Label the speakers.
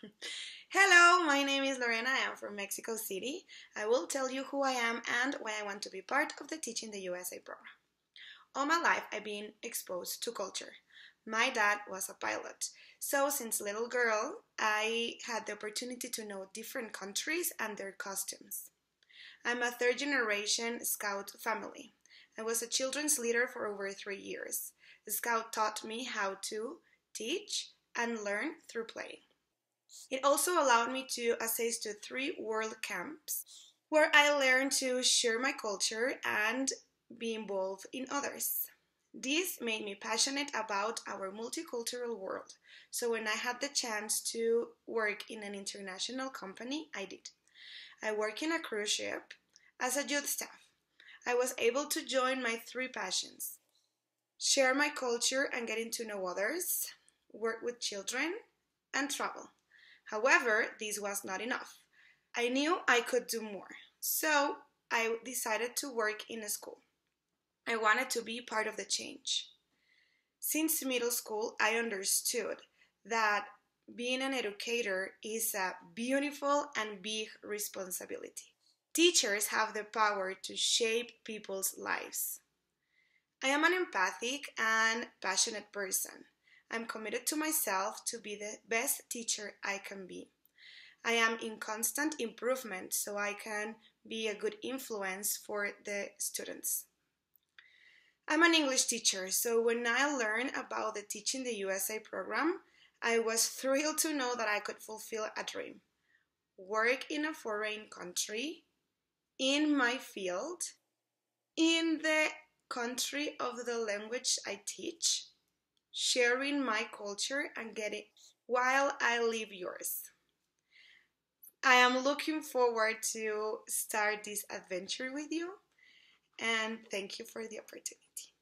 Speaker 1: Hello, my name is Lorena. I am from Mexico City. I will tell you who I am and why I want to be part of the Teach in the USA program. All my life, I've been exposed to culture. My dad was a pilot, so since little girl, I had the opportunity to know different countries and their customs. I'm a third generation Scout family. I was a children's leader for over three years. The Scout taught me how to teach and learn through play. It also allowed me to assist to three world camps where I learned to share my culture and be involved in others. This made me passionate about our multicultural world, so when I had the chance to work in an international company, I did. I work in a cruise ship as a youth staff. I was able to join my three passions share my culture and getting to know others, work with children, and travel. However, this was not enough. I knew I could do more, so I decided to work in a school. I wanted to be part of the change. Since middle school, I understood that being an educator is a beautiful and big responsibility. Teachers have the power to shape people's lives. I am an empathic and passionate person. I'm committed to myself to be the best teacher I can be. I am in constant improvement so I can be a good influence for the students. I'm an English teacher, so when I learned about the Teach in the USA program, I was thrilled to know that I could fulfill a dream. Work in a foreign country, in my field, in the country of the language I teach, sharing my culture and getting while I live yours. I am looking forward to start this adventure with you and thank you for the opportunity.